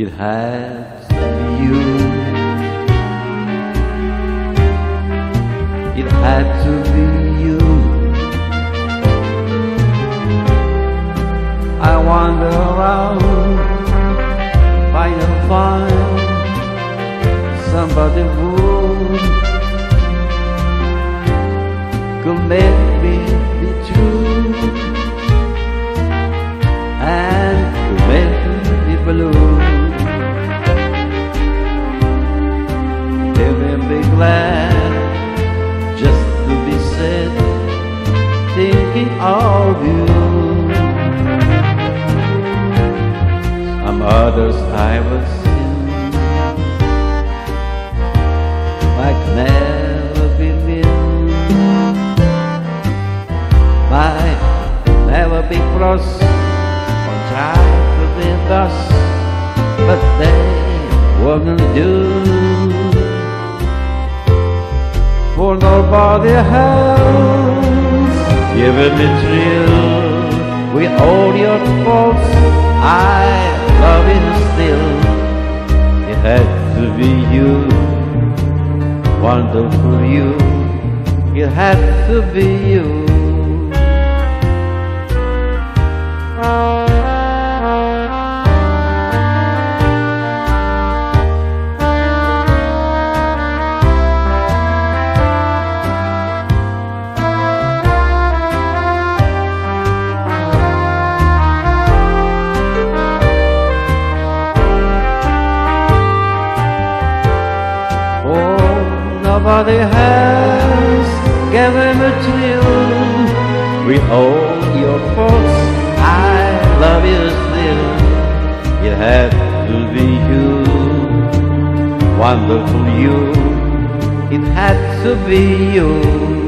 It be you. It had to be you. I wander around, trying to find somebody who could make me glad just to be said, thinking of you. Some others I will sing like never been. Might never be cross or try to be thus, but they wouldn't do. For nobody else given me thrill with all your faults. I love you still. It had to be you, wonderful you. It had to be you. Nobody has given it to you. We hold your faults, I love you still. It had to be you, wonderful you. It had to be you.